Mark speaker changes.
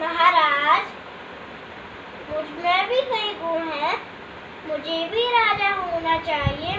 Speaker 1: महाराज मुझमें भी कई गुण हैं। मुझे भी राजा होना चाहिए।